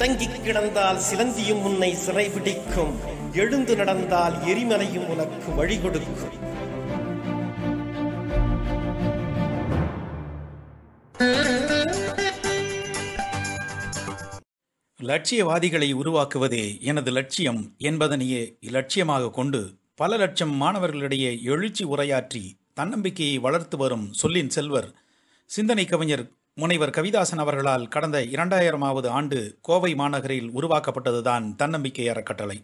முடங்கிக் கிடந்தால் சிலந்தியும் உன்னை சிறை பிடிக்கும். எழுந்து நடந்தால் எரிமலையும் உனக்கு வழி கொடுக்கும். லட்சியவாதிகளை உருவாக்குவதே எனது லட்சியம் என்பதனையே இலட்சியமாக கொண்டு பல லட்சம் மாணவர்களிடையே எழுச்சி உரையாற்றி தன்னம்பிக்கையை வளர்த்து வரும் சொல்லின் செல்வர் சிந்தனை கவிஞர் முனைவர் கவிதாசன் அவர்களால் கடந்த இரண்டாயிரமாவது ஆண்டு கோவை மாநகரில் உருவாக்கப்பட்டதுதான் தன்னம்பிக்கை அறக்கட்டளை.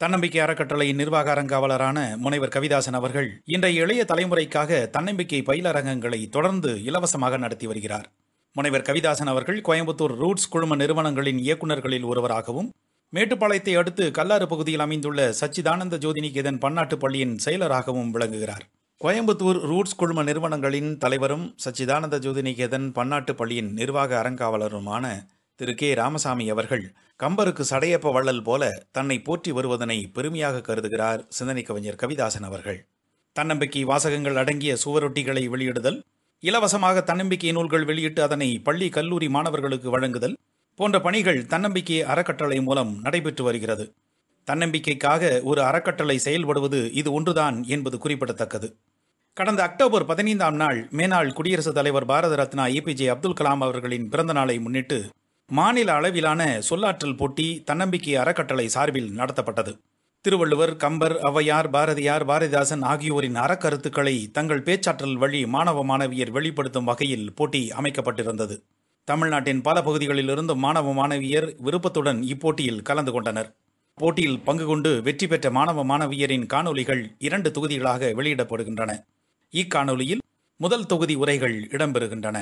தன்னம்பிக்கை அறக்கட்டளையின் நிர்வாக அரங்காவலரான முனைவர் கவிதாசன் அவர்கள் இன்றைய இளைய தலைமுறைக்காக தன்னம்பிக்கை பயிலரங்கங்களை தொடர்ந்து இலவசமாக நடத்தி வருகிறார். முனைவர் கவிதாசன் அவர்கள் கோயம்புத்தூர் ரூட்ஸ் குழும நிறுவனங்களின் இயக்குநர்களில் ஒருவராகவும் மேட்டுப்பாளையத்தை அடுத்து கல்லாறு பகுதியில் அமைந்துள்ள சச்சிதானந்த ஜோதினிகேதன் பன்னாட்டு பள்ளியின் செயலராகவும் விளங்குகிறார். கோயம்புத்தூர் ரூட்ஸ் குழும நிறுவனங்களின் தலைவரும் சச்சிதானந்த ஜோதினிகேதன் பன்னாட்டு பள்ளியின் நிர்வாக அறங்காவலருமான திரு கே. ராமசாமி அவர்கள் கம்பருக்கு சடையப்ப வள்ளல் போல தன்னை போற்றி வருவதனை பெருமையாக கருதுகிறார் சிந்தனை கவிஞர் கவிதாசன் அவர்கள். தன்னம்பிக்கை வாசகங்கள் அடங்கிய சுவரொட்டிகளை வெளியிடுதல் இலவசமாக தன்னம்பிக்கை நூல்கள் வெளியிட்டு அதனை பள்ளி கல்லூரி மாணவர்களுக்கு வழங்குதல் போன்ற பணிகள் தன்னம்பிக்கை அறக்கட்டளை மூலம் நடைபெற்று வருகிறது. தன்னம்பிக்கைக்காக ஒரு அறக்கட்டளை செயல்படுவது இது ஒன்றுதான் என்பது குறிப்பிடத்தக்கது. கடந்த அக்டோபர் பதினைந்தாம் நாள் மேனாள் குடியரசுத் தலைவர் Bharat Ratna A P J Abdul Kalam அவர்களின் பிறந்த நாளை முன்னிட்டு மாநில அளவிலான சொல்லாற்றல் போட்டி தன்னம்பிக்கை அறக்கட்டளை சார்பில் நடத்தப்பட்டது. திருவள்ளுவர் கம்பர் ஔவையார் பாரதியார் பாரதிதாசன் ஆகியோரின் அறக்கருத்துக்களை தங்கள் பேச்சாற்றல் வழி மாணவ மாணவியர் வெளிப்படுத்தும் வகையில் போட்டி அமைக்கப்பட்டிருந்தது. தமிழ்நாட்டின் பல பகுதிகளிலிருந்து மாணவ மாணவியர் விருப்பத்துடன் இப்போட்டியில் கலந்து கொண்டனர். போட்டியில் பங்கு கொண்டு வெற்றி பெற்ற மாணவ மாணவியரின் காணொலிகள் இரண்டு தொகுதிகளாக வெளியிடப்படுகின்றன. இக்காணொலியில் முதல் தொகுதி உரைகள் இடம்பெறுகின்றன.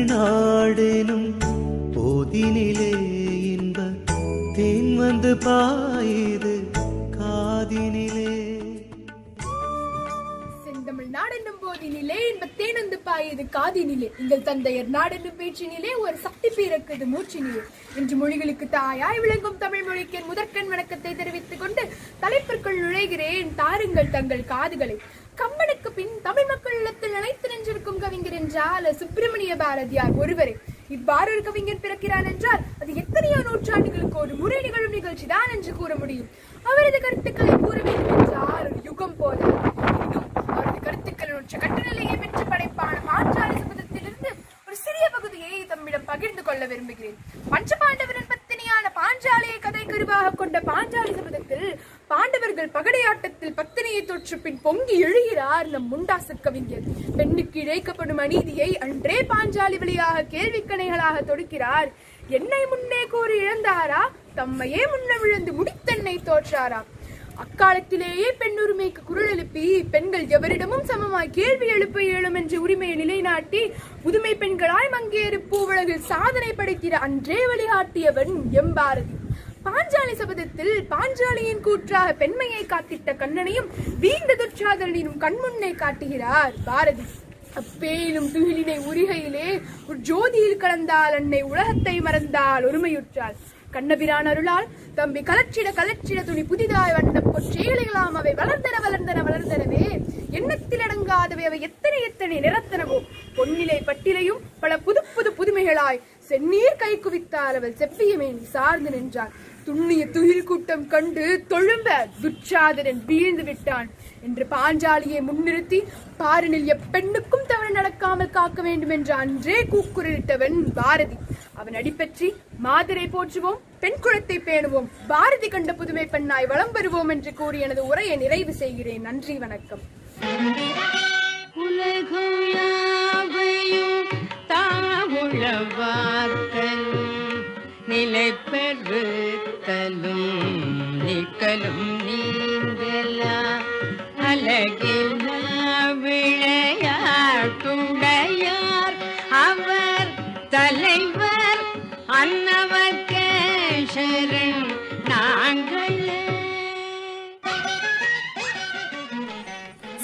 செந்தமிழ்நாடெனும் போதினிலே இன்ப தேன் வந்து பாயுது காதினிலே நாடென்னும் போதினிலே தேனந்து பாயது காதினிலே. எங்கள் தந்தையர் நாடென்னும் பேச்சினிலே ஒரு சக்தி பிறக்குது மூச்சினிலே. என்று மொழிகளுக்கு தாயாய் விளங்கும் தமிழ் மொழிக்கு முதற்கண் வணக்கத்தை தெரிவித்துக் கொண்டு தலைப்பிற்குள் நுழைகிறேன் தாருங்கள் தங்கள் காதுகளை. கம்பனுக்கு பின் தமிழ் மக்கள் இல்லத்தில் நினைத்து நின்றிருக்கும் கவிஞர் என்றால் சுப்பிரமணிய பாரதியார் ஒருவரே. இவ்வாறு ஒரு கவிஞர் பிறக்கிறார் என்றால் அது எத்தனையோ நூற்றாண்டுகளுக்கு ஒரு முறை நிகழும் நிகழ்ச்சி தான் என்று கூற முடியும். அவரது கருத்துக்களை கூற வேண்டும் என்றால் ஒரு யுகம் போல கருத்துக்கள் வெற்றி படைப்பான மாற்றாளி சபதத்திலிருந்து ஒரு சிறிய பகுதியை தம்மிடம் பகிர்ந்து கொள்ள விரும்புகிறேன். பஞ்சபாண்டவரின் பத்தினியான பாஞ்சாலியை கதை கருவாக கொண்ட பாஞ்சாலி சபதத்தில் பாண்டவர்கள் பகடையாட்டத்தில் பத்தினியை தொற்று பின் பொங்கி எழுகிறார் நம் முண்டாசு கவிஞர். பெண்ணுக்கு இழைக்கப்படும் அநீதியை அன்றே பாஞ்சாலி வழியாக கேள்விக்கணைகளாக தொடுக்கிறார். என்னை முன்னே கூறி இழந்தாரா? தம்மையே முன்ன விழுந்து முடித்தென்னை தோற்றாரா அக்காலத்திலேயே பெண்ணுரிமைக்கு குரல் எழுப்பி பெண்கள் எவரிடமும் சமமாய் கேள்வி எழுப்ப இயலும் என்ற உரிமையை நிலைநாட்டி புதுமை பெண்களாய் மங்கேறு பூவுலகில் சாதனை படைத்திட அன்றே வழிகாட்டியவன் எம்பாரதி பாஞ்சாலி சபதத்தில் பாஞ்சாலியின் கூற்றாக பெண்மையை காத்திட்ட கண்ணனையும் வீண்ட துச்சாதனினும் கண்முன்னே காட்டுகிறார் பாரதி. அப்பேயிலும் துகிலினை உரிகையிலே ஒரு ஜோதியில் கலந்தால் அன்னை உலகத்தை மறந்தால் ஒருமையுற்றாள். கண்ணபிரான் அருளால் தம்பி கலச்சிட கலச்சிட துணி புதிதாய் வந்த பொற்றேலைகளாம் அவை வளர்ந்தன வளர்ந்தன வளர்ந்தனவே. எண்ணத்தில் அடங்காதவை அவை எத்தனை எத்தனை நிறத்தனவோ. பொன்னிலை பட்டிலையும் பல புது புது புதுமைகளாய் செந்நீர் கை குவித்தால் அவள் செவ்வியமேனி சார்ந்து நின்றாள். துண்ணிய துயில் கூட்டம் கண்டு தொழும்ப துச்சாதனன் வீழ்ந்து விட்டான் என்று பாஞ்சாலியை முன்னிறுத்தி பாரினில் எப்பெண்ணுக்கும் தவறு நடக்காமல் காக்க வேண்டும் என்று அன்றே கூக்குரலிட்டவன் பாரதி. அவன் அடிப்பற்றி மாதரை போற்றுவோம் பெண் குலத்தை பேணுவோம் பாரதி கண்ட புதுமை பெண்ணாய் வளம் பெறுவோம் என்று கூறி எனது உரையை நிறைவு செய்கிறேன். நன்றி வணக்கம். உலகம் யாவையும் தாவுழவார்த்தலும் நிலை பெறுத்தலும் நிக்கலும் நீங்கலா அழகில் விளையாட்டுடையார் அவர் தலைவர் அன்னவகேஷரன் நாங்கள்.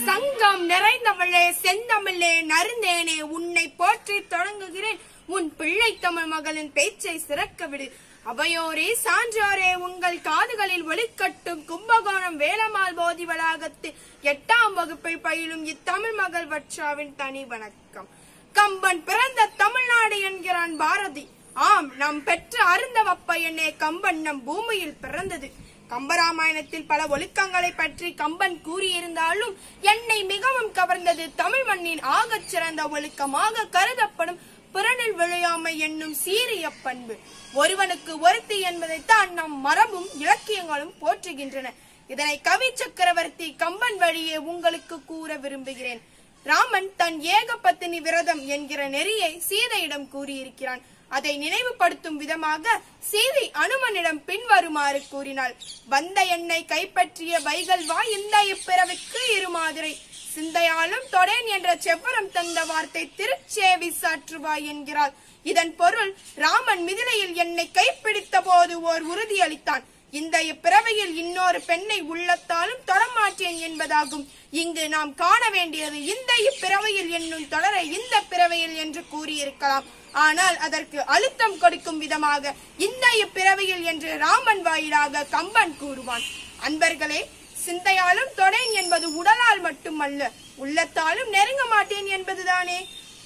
சங்கம் நிறைந்தவளே செந்தமிழே நருந்தேனே உன்னை போற்றி தொடங்குகிறேன். உன் பிள்ளை தமிழ் மகளின் பேச்சை சிறக்க விடு. அவையோரே சான்றோரே உங்கள் காதுகளில் ஒளிக்கட்டும் கும்பகோணம் வேலம்மாள் போதி வளாகத்து எட்டாம் வகுப்பை பயிலும் இத்தமிழ் மகள் வட்சாவின் தனி வணக்கம். கம்பன் பிறந்த தமிழ்நாடு என்கிறான் பாரதி. ஆம் நம் பெற்ற அருந்தவப்ப என்னே கம்பன் நம் பூமியில் பிறந்தது. கம்பராமாயணத்தில் பல ஒழுக்கங்களை பற்றி கம்பன் கூறியிருந்தாலும் என்னை மிகவும் கவர்ந்தது தமிழ் மண்ணின் ஆகச் சிறந்த ஒழுக்கமாக கருதப்படும் பிறனில் விழையாமை என்னும் சீரிய பண்பு. ஒருவனுக்கு ஒருத்தி என்பதைத்தான் நம் மரபும் இலக்கியங்களும் போற்றுகின்றன. இதனை கவி சக்கரவர்த்தி கம்பன் வழியே உங்களுக்கு கூற விரும்புகிறேன். ராமன் தன் ஏகபத்தினி விரதம் என்கிற நெறியை சீதையிடம் கூறியிருக்கிறான். அதை நினைவுபடுத்தும் விதமாக சீதை அனுமனிடம் பின்வருமாறு கூறினாள். வந்த என்னை கைப்பற்றிய வைகல்வா இந்த இப்பிறவிக்கு இருமாதிரை. சிந்தையாலும் தொடேன் என்ற செவ்வரம் தந்த வார்த்தை திருச்சேவி சாற்றுவாய் என்கிறாள். இதன் பொருள் ராமன் மிதிலையில் என்னை கைப்பிடித்த போது ஓர் உறுதியளித்தான் இந்த இப்பிறவையில் இன்னொரு பெண்ணை உள்ளத்தாலும் தொடமாட்டேன் என்பதாகும். இங்கு நாம் காண வேண்டியது இந்த இப்பிறவையில் என்னும் தொடரை இந்த பிறவையில் என்று கூறியிருக்கலாம். ஆனால் அதற்கு அழுத்தம் கொடுக்கும் விதமாக இந்த இப்பிறவையில் என்று ராமன் வாயிலாக கம்பன் கூறுவான். அன்பர்களே சிந்தையாலும் தொடேன் என்பது உடலால் மட்டுமல்ல உள்ளத்தாலும் நெருங்க மாட்டேன் என்பதுதானே?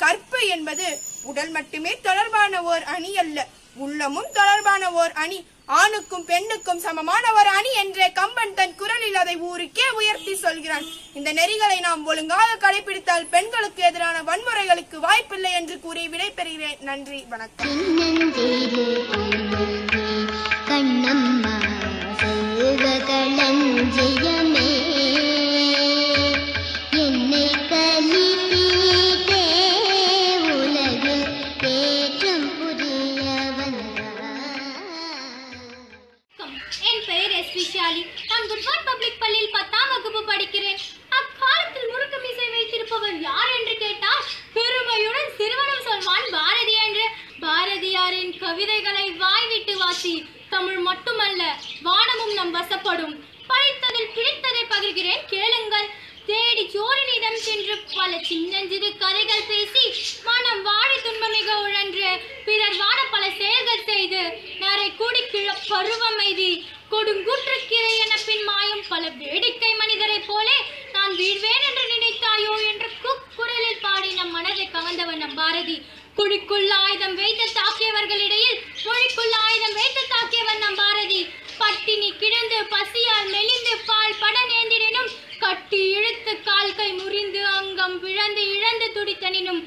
கற்பு என்பது உடல் மட்டுமே தொடர்பான ஓர் அணி அல்ல உள்ளமும் தொடர்பான ஓர் அணி. ஆணுக்கும் பெண்ணுக்கும் சமமான ஒரு அணி என்றே கம்பன் தன் குரலில் அதை ஊருக்கே உயர்த்தி சொல்கிறான். இந்த நெறிகளை நாம் ஒழுங்காக கடைபிடித்தால் பெண்களுக்கு எதிரான வன்முறைகளுக்கு வாய்ப்பில்லை என்று கூறி விடைபெறுகிறேன். நன்றி வணக்கம். செல்வ பல சின்னஞ்சிறு கதைகள் பேசி மனம் வாடி துன்பமிக உழன்று பிறர் வாட பல செயல்கள் செய்து நரை கூடி கிழ பருவம் எய்தி கொடுங்குற்றுக்கிறை என பின் மாயும் பல வேடிக்கை மனிதரைப் போலே நான் வீழ்வேன் என்று நினைத்தாயோ என்று குக்குரலில் பாடி நம் மனதை கவர்ந்தவன் நம் பாரதி. குழிக்குள் ஆயுதம் வைத்து தாக்கியவர்களிடையில் மொழிக்குள் ஆயுதம் வைத்து தாக்கியவன் நம் பாரதி. பட்டினி கிடந்து பசியால் மெலிந்து பால் பட நேர்ந்திடனும் கட்டி இழுத்து கால் கை முறிந்து அங்கம் விழந்து இழந்து துடித்தனினும்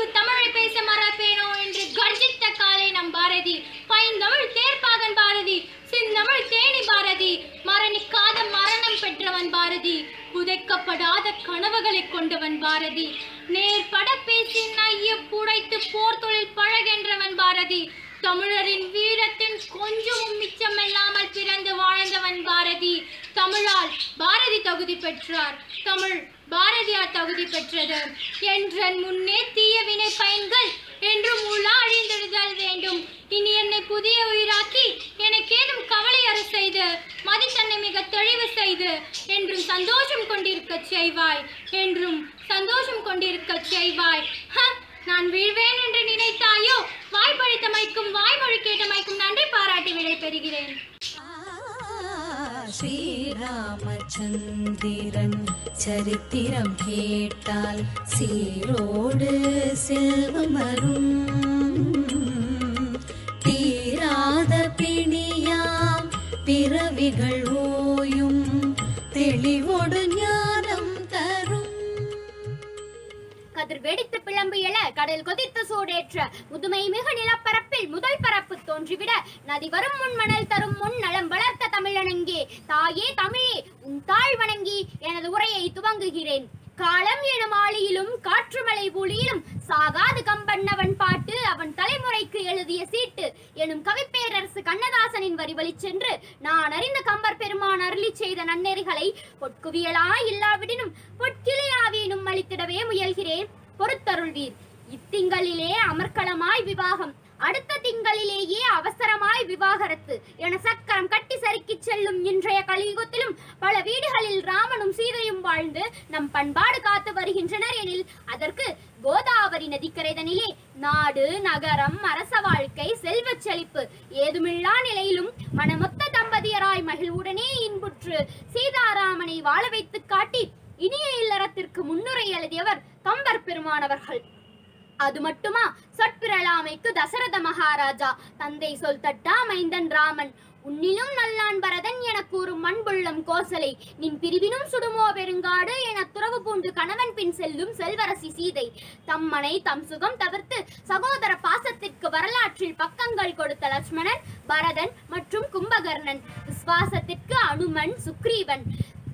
பொங்கு தமிழை பேச மறப்பேனோ என்று கர்ஜித்த காலை நம் பாரதி. பைந்தமிழ் தேர்ப்பாகன் பாரதி சிந்தமிழ் தேனி பாரதி மரணிக்காத மரணம் பெற்றவன் பாரதி புதைக்கப்படாத கனவுகளை கொண்டவன் பாரதி. நேர்பட பேசி நைய புடைத்து போர் தொழில் பழகென்றவன் பாரதி. தமிழரின் வீரத்தின் கொஞ்சமும் மிச்சமில்லாமல் பிறந்து வாழ்ந்தவன் பாரதி. தமிழால் பாரதி தகுதி பெற்றார். தமிழ் பாரதியார் தகுதி பெற்றது. என்றன் முன்னே தீய வினை பயன்கள் என்றும் உள்ள அழிந்திடுதல் வேண்டும். இனி என்னை புதிய உயிராக்கி எனக்கேதும் கவலை அற செய்து மதி தன்னை மிக தெளிவு செய்து என்றும் சந்தோஷம் கொண்டிருக்கச் செய்வாய் என்றும் சந்தோஷம் கொண்டிருக்கச் செய்வாய். ஹ, ராமச்சந்திரன் சரித்திரம் கேட்டால் சீரோடு செல்வம் வரும் தீராத பிணியாம் பிறவிகள் ஓயும் தெளிவோடு ஞானம் தரும். கதிர் வெடித்து பிளம்பு எழ கடல் கொதித்து சூடேற்ற முதுமை மிகு நிலப்பரப்பில் முதல் பரப்பு தோன்றிவிட நதி வரும் முன் மணல் தரும் முன் நலம் வளர்த்த தமிழனங்கே தாயே தமிழே உன் தாழ் வணங்கி எனது உரையை துவங்குகிறேன். காலம் எனும் ஆளியிலும் காற்றுமலை பூலியிலும் சாகாது கம்பண்ணவன் பாட்டு அவன் தலைமுறைக்கு எழுதிய சீட்டு எனும் கவிப்பேரரசு கண்ணதாசனின் வரி சென்று நான் அறிந்த கம்பர் பெருமான் அருளி செய்த நன்னெறிகளை பொற்குவியலா இல்லாவிடினும் பொற்கிளியாவீனும் அளித்திடவே முயல்கிறேன். பொறுத்தருள்வீர். இத்திங்களிலே அமர்க்களமாய் விவாகம். அடுத்த திங்களிலேயே அவசரமாய் விவாகரத்து என சக்கரம் கட்டி சறுக்கிச் செல்லும் இன்றைய கலியுகத்திலும் பல வீடுகளில் ராமனும் சீதையும் வாழ்ந்து நம் பண்பாடு காத்து வருகின்றனர் எனில் அதற்கு கோதாவரி நதிக்கரைதனிலே நாடு நகரம் அரச வாழ்க்கை செல்வச் செழிப்பு ஏதுமில்லா நிலையிலும் மனமொத்த தம்பதியராய் மகிழ்வுடனே இன்புற்று சீதாராமனை வாழ வைத்து காட்டி இனிய இல்லறத்திற்கு முன்னுரை எழுதியவர் கம்பர் பெருமானவர்கள். அது மட்டுமா? சொற்பிரளாமைக்கு தசரத மகாராஜா. தந்தை சொல் தட்டா மைந்தன் ராமன். உன்னிலும் நல்லான் பரதன் என கூறும் மண்புள்ளம் கோசலை நின் பிரிவினும் சுடுமோ பெருங்காடு என துறவு பூண்டு கணவன் பின் செல்லும் செல்வரசி சீதை. தம்மனை தம் சுகம் தவிர்த்து சகோதர பாசத்திற்கு வரலாற்றில் பக்கங்கள் கொடுத்த லட்சுமணன் பரதன் மற்றும் கும்பகர்ணன். விஸ்வாசத்திற்கு அனுமன் சுக்ரீவன்.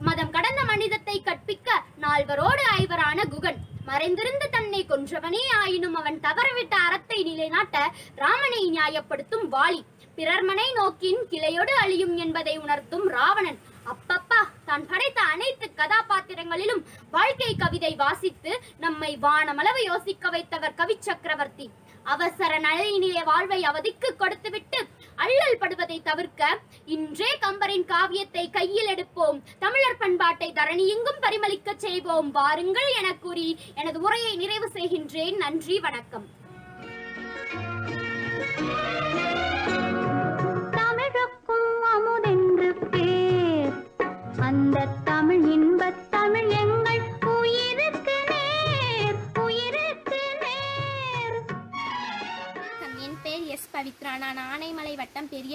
மதம் கடந்த மனிதத்தை கற்பிக்க நால்வரோடு ஐவரான குகன். மறைந்திருந்து தன்னை கொன்றவனே ஆயினும் அவன் தவறவிட்ட அறத்தை நிலைநாட்ட ராமனை நியாயப்படுத்தும் வாலி. பிறர்மனை நோக்கின் கிளையோடு அழியும் என்பதை உணர்த்தும் ராவணன். அப்பப்பா தான் படைத்த அனைத்து கதாபாத்திரங்களிலும் வாழ்க்கை கவிதை வாசித்து நம்மை வானமளவு யோசிக்க வைத்தவர் கவி சக்கரவர்த்தி அவசர நழையினிலே வாழ்வை அவதிக்கு கொடுத்துவிட்டு அள்ளல் படுவதை தவிர்க்க இன்றே கம்பரின் காவியத்தை கையில் எடுப்போம். தமிழர் பண்பாட்டை தரணியெங்கும் பரிமளிக்கச் செய்வோம். வாருங்கள் என கூறி எனது உரையை நிறைவு செய்கின்றேன். நன்றி வணக்கம்.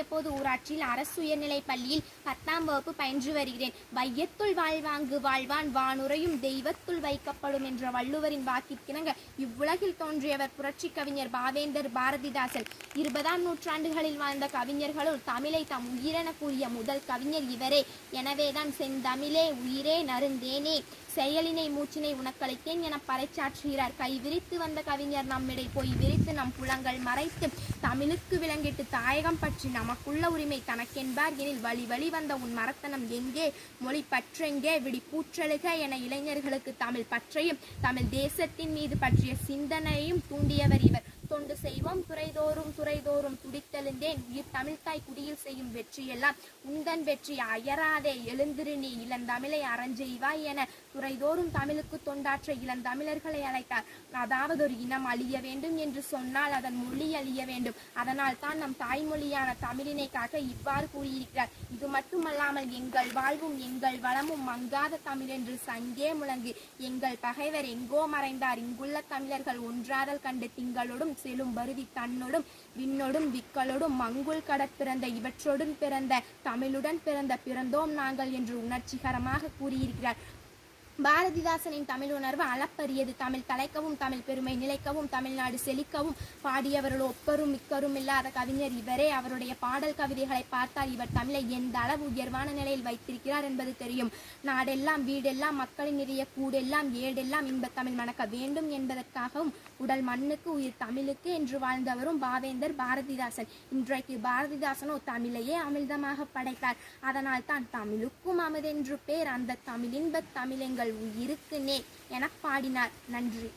பெரியபோது ஊராட்சியில் அரசு உயர்நிலைப் பள்ளியில் பத்தாம் வகுப்பு பயின்று வருகிறேன்? வையத்துள் வாழ்வாங்கு வாழ்வான் வானுரையும் தெய்வத்துள் வைக்கப்படும் என்ற வள்ளுவரின் வாக்கிற்கிணங்க இவ்வுலகில் தோன்றியவர் புரட்சி கவிஞர் பாவேந்தர் பாரதிதாசன். இருபதாம் நூற்றாண்டுகளில் வாழ்ந்த கவிஞர்களுள் தமிழை தம் உயிரென கூறிய முதல் கவிஞர் இவரே. எனவேதான் செந்தமிழே உயிரே நருந்தேனே செயலினை மூச்சினை உனக்களித்தேன் என பறைச்சாற்றுகிறார். கை விரித்து வந்த கவிஞர் நம்மிடை போய் விரித்து நம் புலங்கள் மறைத்து தமிழுக்கு விளங்கிட்டு தாயகம் பற்றி நமக்குள்ள உரிமை தனக்கென்பார் எனில் வழி வழி வந்த உன் மரத்தனம் எங்கே? மொழி பற்றெங்கே? விடி பூற்றெழுக என இளைஞர்களுக்கு தமிழ் பற்றையும் தமிழ் தேசத்தின் மீது பற்றிய சிந்தனையும் தூண்டியவர் இவர். தொண்டு செய்வோம். துறைதோறும் துறைதோறும் துடித்தெழுந்தேன். உயிர் தமிழ்தாய் குடியில் செய்யும் வெற்றியெல்லாம் உந்தன் வெற்றி. அயராதே எழுந்திரு நீ இளந்தமிழை அறஞ்செய்வாய் என துறைதோறும் தமிழுக்கு தொண்டாற்ற இளந்தமிழர்களை அழைத்தார். அதாவது ஒரு இனம் அழிய வேண்டும் என்று சொன்னால் அதன் மொழி அழிய வேண்டும். அதனால் தான் நம் தாய்மொழியான தமிழினை காக்க இவ்வாறு கூறியிருக்கிறார். இது மட்டுமல்லாமல் எங்கள் வாழ்வும் எங்கள் வளமும் மங்காத தமிழ் என்று சங்கே முழங்கு. எங்கள் பகைவர் எங்கோ மறைந்தார். இங்குள்ள தமிழர்கள் ஒன்றாதல் கண்டு திங்களோடும் செலும் பருதி தன்னோடும் விண்ணோடும் விக்களோடும் மங்குள் கடற் பிறந்த இவற்றோடும் பிறந்த தமிழுடன் பிறந்த பிறந்தோம் நாங்கள் என்று உணர்ச்சிகரமாக கூறியிருக்கிறார். பாரதிதாசனின் தமிழ் உணர்வு அளப்பரியது. தமிழ் தலைக்கவும் தமிழ் பெருமை நிலைக்கவும் தமிழ்நாடு செழிக்கவும் பாடியவர்கள் ஒப்பரும் மிக்கரும் இல்லாத கவிஞர் இவரே. அவருடைய பாடல் கவிதைகளை பார்த்தால் இவர் தமிழை எந்த அளவு உயர்வான நிலையில் வைத்திருக்கிறார் என்பது தெரியும். நாடெல்லாம் வீடெல்லாம் மக்களின் நிறைய கூடெல்லாம் ஏடெல்லாம் இன்பத் தமிழ் மணக்க வேண்டும் என்பதற்காகவும் உடல் மண்ணுக்கு உயிர் தமிழுக்கு என்று வாழ்ந்தவரும் பாவேந்தர் பாரதிதாசன். இன்றைக்கு பாரதிதாசனோ தமிழையே அமிர்தமாக படைத்தார். அதனால் தான் தமிழுக்கும் அமுதென்று பேர். அந்த தமிழின்பத் தமிழெங்கள் உயிருக்கு நே என பாடினார். நன்றி.